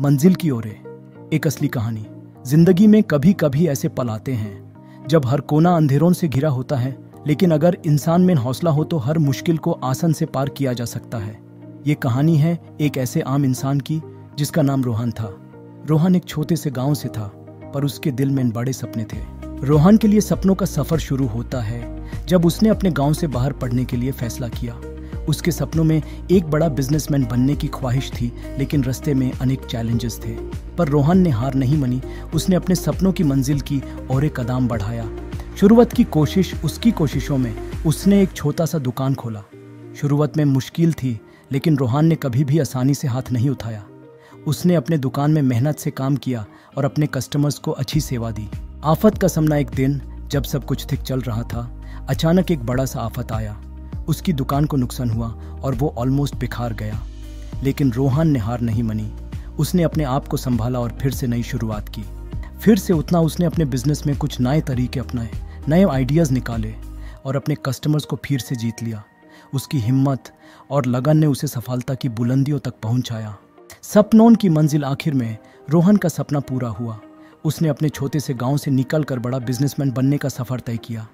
मंजिल की ओर है, एक असली कहानी। ज़िंदगी में कभी कभी ऐसे पल आते हैं, जब हर कोना अंधेरों से घिरा होता है, लेकिन अगर इंसान में हौसला हो तो हर मुश्किल को आसन से पार किया जा सकता है। ये कहानी है एक ऐसे आम इंसान की, जिसका नाम रोहन था। रोहन एक छोटे से गाँव से था, पर उसके दिल में बड़े सपने थे। रोहन के लिए सपनों का सफ़र शुरू होता है, जब उसने अपने गाँव से बाहर पढ़ने के लिए फैसला किया। उसके सपनों में एक बड़ा बिजनेसमैन बनने की ख्वाहिश थी, लेकिन रास्ते में अनेक चैलेंजेस थे। पर रोहन ने हार नहीं मनी। उसने अपने सपनों की मंजिल की और एक कदम बढ़ाया। शुरुआत की कोशिश उसकी कोशिशों में, उसने एक छोटा सा दुकान खोला। शुरुआत में मुश्किल थी, लेकिन रोहान ने कभी भी आसानी से हाथ नहीं उठाया। उसने अपने दुकान में मेहनत से काम किया और अपने कस्टमर्स को अच्छी सेवा दी। आफत का सामना एक दिन, जब सब कुछ ठीक चल रहा था, अचानक एक बड़ा सा आफत आया। उसकी दुकान को नुकसान हुआ और वो ऑलमोस्ट बिखार गया। लेकिन रोहन ने हार नहीं मनी। उसने अपने आप को संभाला और फिर से नई शुरुआत की। फिर से उतना उसने अपने बिज़नेस में कुछ नए तरीके अपनाए, नए आइडियाज़ निकाले और अपने कस्टमर्स को फिर से जीत लिया। उसकी हिम्मत और लगन ने उसे सफलता की बुलंदियों तक पहुँचाया। सपनों की मंजिल आखिर में रोहन का सपना पूरा हुआ। उसने अपने छोटे से गाँव से निकलकर बड़ा बिजनेसमैन बनने का सफ़र तय किया।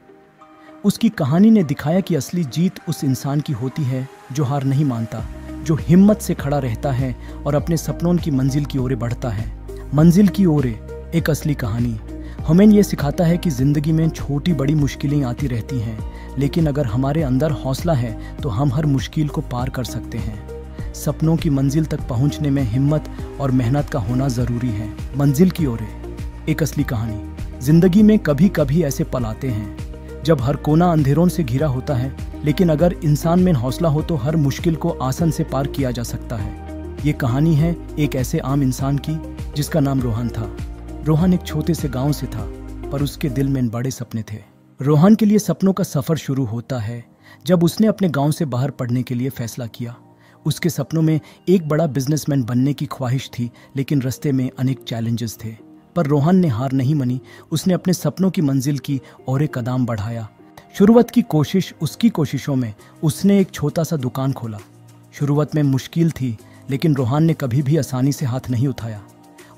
उसकी कहानी ने दिखाया कि असली जीत उस इंसान की होती है जो हार नहीं मानता, जो हिम्मत से खड़ा रहता है और अपने सपनों की मंजिल की ओर बढ़ता है। मंजिल की ओर एक असली कहानी। हमें ये सिखाता है कि ज़िंदगी में छोटी बड़ी मुश्किलें आती रहती हैं, लेकिन अगर हमारे अंदर हौसला है तो हम हर मुश्किल को पार कर सकते हैं। सपनों की मंजिल तक पहुँचने में हिम्मत और मेहनत का होना ज़रूरी है। मंजिल की ओर एक असली कहानी। ज़िंदगी में कभी कभी ऐसे पल आते हैं जब हर कोना अंधेरों से घिरा होता है, लेकिन अगर इंसान में हौसला हो तो हर मुश्किल को आसन से पार किया जा सकता है। ये कहानी है एक ऐसे आम इंसान की, जिसका नाम रोहन था। रोहन एक छोटे से गाँव से था, पर उसके दिल में बड़े सपने थे। रोहन के लिए सपनों का सफ़र शुरू होता है, जब उसने अपने गाँव से बाहर पढ़ने के लिए फैसला किया। उसके सपनों में एक बड़ा बिजनेसमैन बनने की ख्वाहिश थी, लेकिन रास्ते में अनेक चैलेंजेस थे। पर रोहन ने हार नहीं मनी। उसने अपने सपनों की मंजिल की और एक कदम बढ़ाया। शुरुआत की कोशिश उसकी कोशिशों में, उसने एक छोटा सा दुकान खोला। शुरुआत में मुश्किल थी, लेकिन रोहान ने कभी भी आसानी से हाथ नहीं उठाया।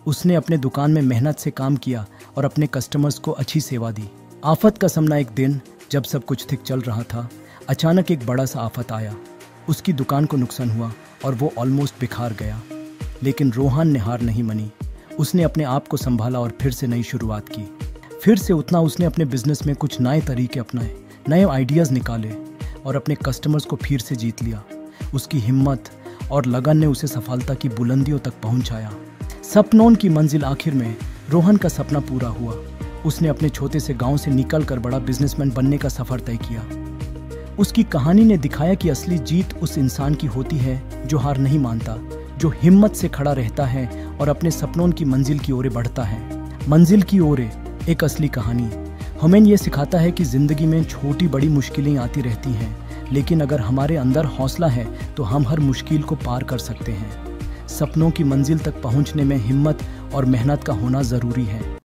उसने अपने दुकान में मेहनत से काम किया और अपने कस्टमर्स को अच्छी सेवा दी। आफत का सामना एक दिन, जब सब कुछ ठीक चल रहा था, अचानक एक बड़ा सा आफत आया। उसकी दुकान को नुकसान हुआ और वो ऑलमोस्ट बिखार गया। लेकिन रोहान ने हार नहीं मनी। उसने अपने आप को संभाला और फिर से नई शुरुआत की। फिर से उतना उसने अपने बिज़नेस में कुछ नए तरीके अपनाए, नए आइडियाज़ निकाले और अपने कस्टमर्स को फिर से जीत लिया। उसकी हिम्मत और लगन ने उसे सफलता की बुलंदियों तक पहुँचाया। सपनों की मंजिल आखिर में रोहन का सपना पूरा हुआ। उसने अपने छोटे से गाँव से निकलकर बड़ा बिजनेसमैन बनने का सफ़र तय किया। उसकी कहानी ने दिखाया कि असली जीत उस इंसान की होती है जो हार नहीं मानता। जो हिम्मत से खड़ा रहता है और अपने सपनों की मंजिल की ओर बढ़ता है। मंजिल की ओर, एक असली कहानी। हमें यह सिखाता है कि ज़िंदगी में छोटी बड़ी मुश्किलें आती रहती हैं, लेकिन अगर हमारे अंदर हौसला है तो हम हर मुश्किल को पार कर सकते हैं। सपनों की मंजिल तक पहुँचने में हिम्मत और मेहनत का होना ज़रूरी है।